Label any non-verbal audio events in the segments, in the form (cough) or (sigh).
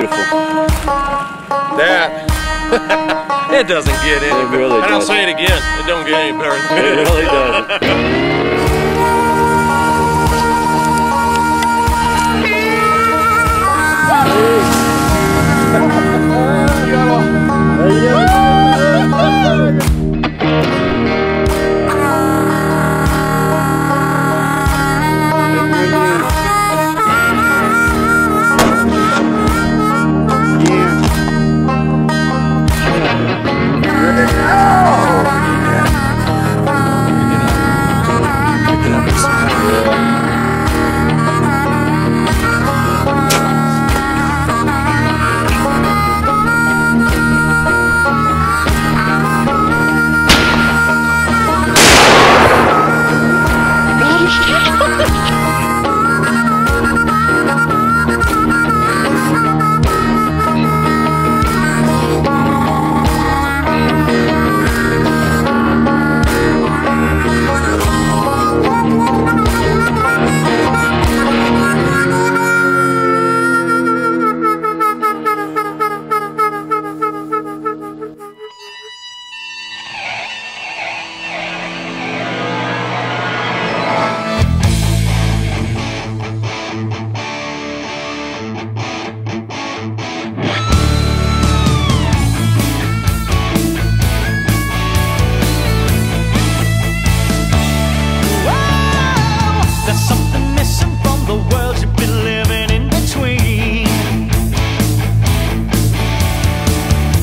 beautiful. That (laughs) it doesn't get any It really And I'll doesn't. say it again. It don't get any better. It really doesn't. (laughs)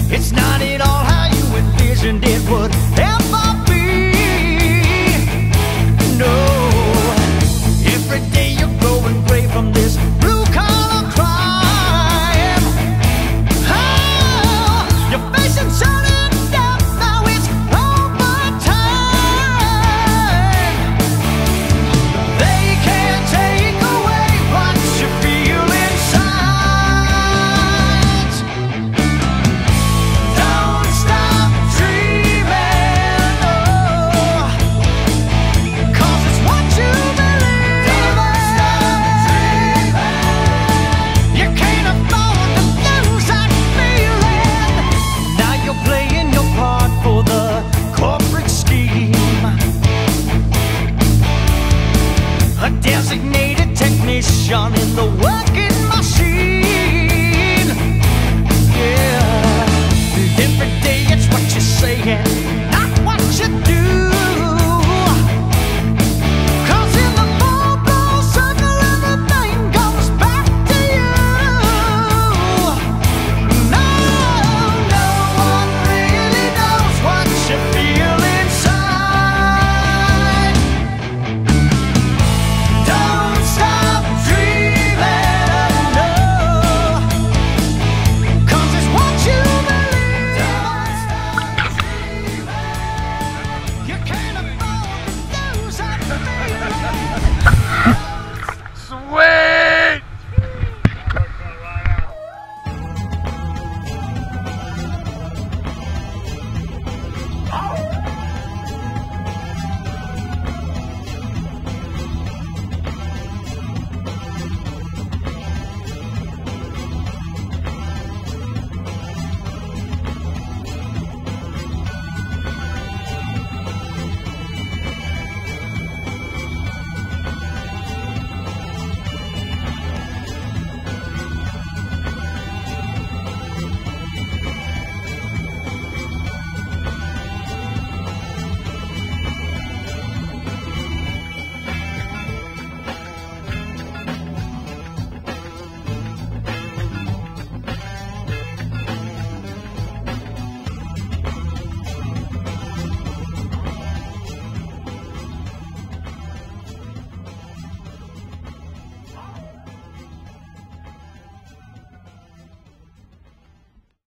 It's not at all how you envisioned it would A designated technician in the working machine. Yeah, every day it's what you're saying.